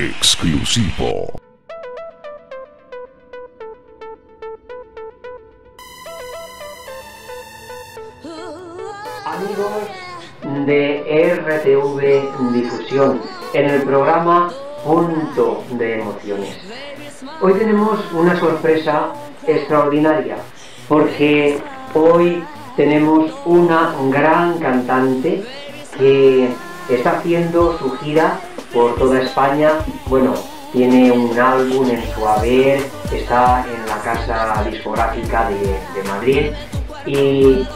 exclusivo. Amigos de RTV Difusión, en el programa Punto de Emociones. Hoy tenemos una sorpresa extraordinaria, porque hoy tenemos una gran cantante que está haciendo su gira por toda España. Bueno, tiene un álbum en su haber, está en la casa discográfica de, Madrid y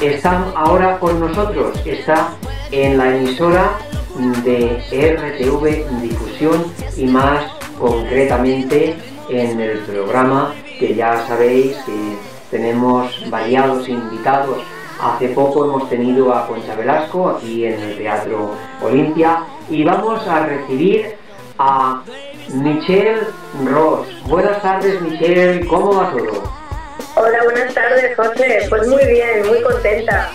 está ahora con nosotros, está en la emisora de RTV Difusión y más concretamente en el programa que ya sabéis que tenemos variados invitados. Hace poco hemos tenido a Concha Velasco aquí en el Teatro Olimpia y vamos a recibir a Michelle Ross. Buenas tardes Michelle, ¿cómo va todo? Hola, buenas tardes José. Pues muy bien, muy contenta.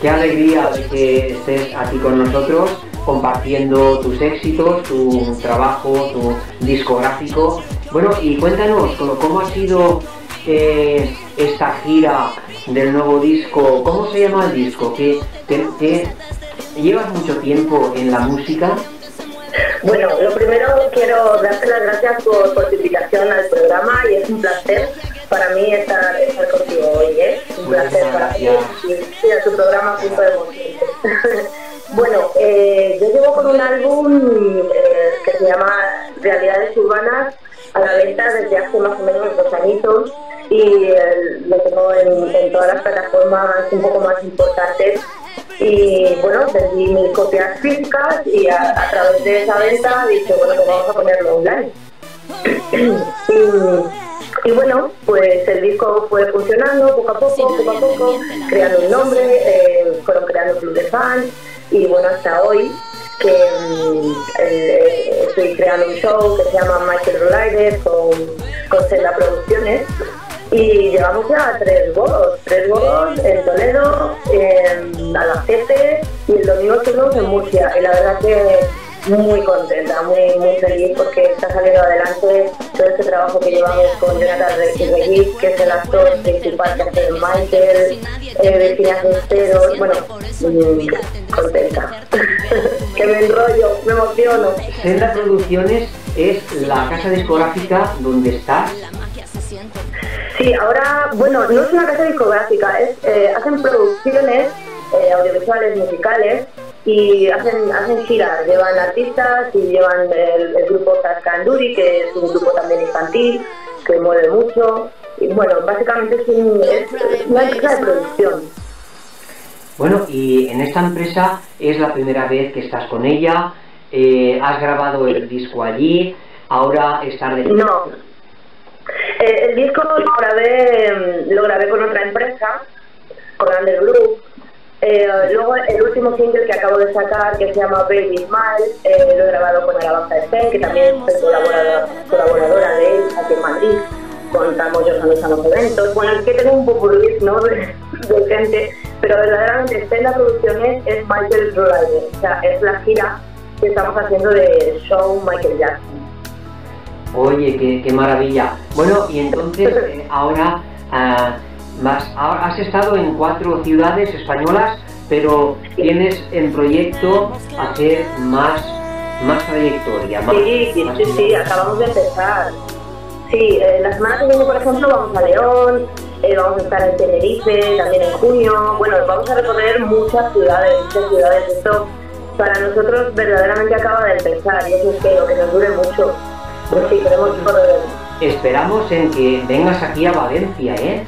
Qué alegría de que estés aquí con nosotros compartiendo tus éxitos, tu trabajo, tu discográfico. Bueno, y cuéntanos cómo ha sido eh, esta gira del nuevo disco. ¿Cómo se llama el disco? ¿Que, llevas mucho tiempo en la música? Bueno, lo primero quiero darte las gracias por, tu invitación al programa y es un placer para mí estar, estar contigo hoy, ¿eh? Un placer para mí y, a tu programa Punto de bueno, eh, yo llevo con un álbum eh, que se llama Realidades Urbanas a la venta desde hace más o menos dos añitos y eh, lo tengo en, todas las plataformas un poco más importantes y bueno, vendí mis copias físicas y a, través de esa venta dije, bueno, pues vamos a ponerlo online. y, bueno, pues el disco fue funcionando poco a poco, poco a poco, creando un nombre, eh, fueron creando club de fans y bueno, hasta hoy que mm, eh, estoy creando un show que se llama Michael Rider con, con Senda Producciones y llevamos ya tres bolos, tres bolos en Toledo, en Albacete y el domingo estuvimos en Murcia. Y la verdad que muy contenta, muy, muy feliz porque está saliendo adelante todo este trabajo que llevamos con Jonathan Regis, que es el actor principal que hace Michael, eh, de Cero, bueno, mm, contenta. que me enrollo, me emociono. Senda Producciones es la casa discográfica donde estás Sí, ahora, bueno, no es una casa discográfica, es, eh, hacen producciones eh, audiovisuales, musicales y hacen, hacen giras, llevan artistas y llevan el, grupo Tascanduri, que es un grupo también infantil, que mueve mucho. Y bueno, básicamente es, una empresa de producción. Bueno, y en esta empresa es la primera vez que estás con ella, eh, has grabado el disco allí, ahora estás de... No, eh, el disco lo grabé, lo grabé con otra empresa, con Under Group. Eh, luego el último single que acabo de sacar, que se llama Baby Smile, eh, lo he grabado con Alabanza de que también soy colaboradora, colaboradora de él aquí en Madrid. Contamos, yo los eventos. Bueno, es que tengo un poco ¿no? de, gente, pero verdaderamente en las producciones es Michael Rider, o sea, es la gira que estamos haciendo de show Michael Jackson. Oye, qué, maravilla. Bueno, y entonces eh, ahora, ah, has estado en cuatro ciudades españolas, pero tienes en proyecto hacer más, más trayectoria. sí, sí, sí, acabamos de empezar. Sí, eh, la semana que viene, por ejemplo, vamos a León, eh, vamos a estar en Tenerife, también en junio. Bueno, vamos a recorrer muchas ciudades, muchas ciudades. Esto para nosotros verdaderamente acaba de empezar y eso espero que nos dure mucho. Pues Esperamos en que vengas aquí a Valencia, ¿eh?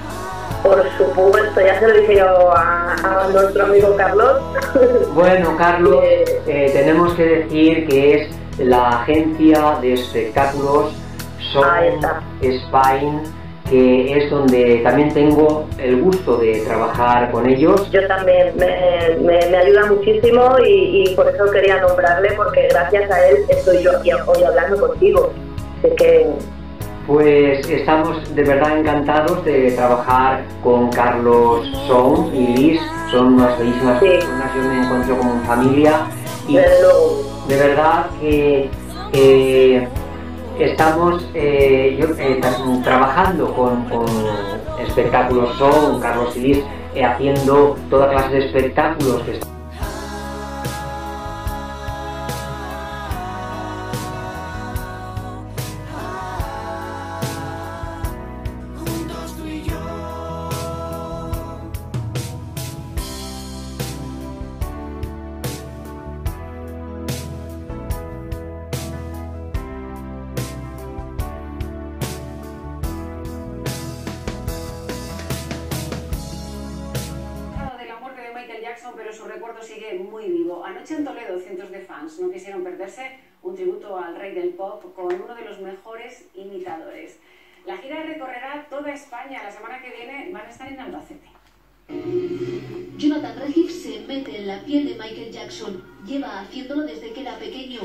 Por supuesto, ya se lo dije yo a, nuestro amigo Carlos. Bueno, Carlos, eh, tenemos que decir que es la agencia de espectáculos Son Spine, que es donde también tengo el gusto de trabajar con ellos. Yo también, me, ayuda muchísimo y, y, por eso quería nombrarle, porque gracias a él estoy yo aquí hoy hablando contigo Pues estamos de verdad encantados de trabajar con Carlos Son y Liz, son unas bellísimas personas, yo me encuentro como familia. Y, de verdad que estamos eh, eh, trabajando con, espectáculos son Carlos Ilis eh, haciendo toda clase de espectáculos que pero su recuerdo sigue muy vivo. Anoche en Toledo, cientos de fans no quisieron perderse un tributo al rey del pop con uno de los mejores imitadores. La gira recorrerá toda España. La semana que viene van a estar en Albacete. Jonathan Regif se mete en la piel de Michael Jackson. Lleva haciéndolo desde que era pequeño.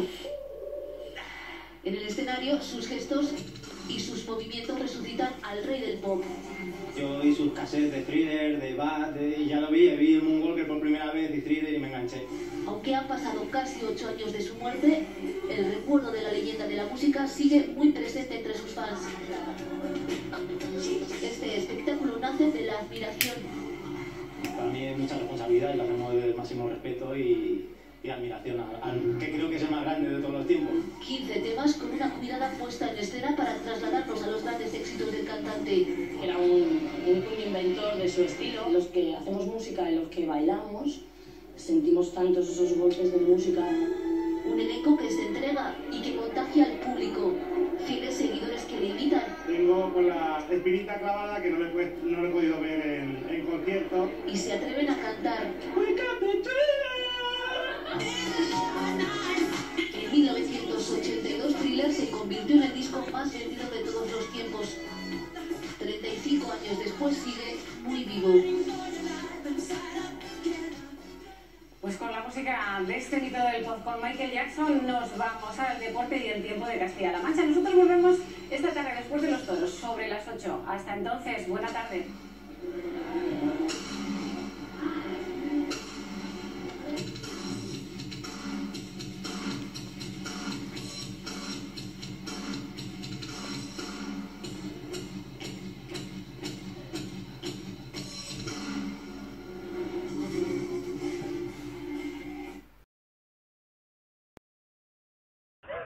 En el escenario, sus gestos y sus movimientos resucitan al rey del pop. Yo vi sus cassettes de Thriller, de Bad, y ya lo vi, vi que por primera vez y Thriller y me enganché. Aunque han pasado casi ocho años de su muerte, el recuerdo de la leyenda de la música sigue muy presente entre sus fans. Este espectáculo nace de la admiración. Para mí es mucha responsabilidad y la hacemos del máximo respeto y y admiración al, que creo que es el más grande de todos los tiempos. 15 temas con una mirada puesta en escena para trasladarnos a los grandes éxitos del cantante. Era un, un inventor de su estilo. Los que hacemos música y los que bailamos sentimos tantos esos golpes de música. Un elenco que se entrega y que contagia al público. Fieles seguidores que le imitan. Tengo con la espinita clavada que no le, no he podido ver en, en concierto. Y se atreven a cantar. Música de este mito del pop con Michael Jackson nos vamos al deporte y el tiempo de Castilla-La Mancha. Nosotros volvemos esta tarde después de los toros, sobre las 8. Hasta entonces, buena tarde.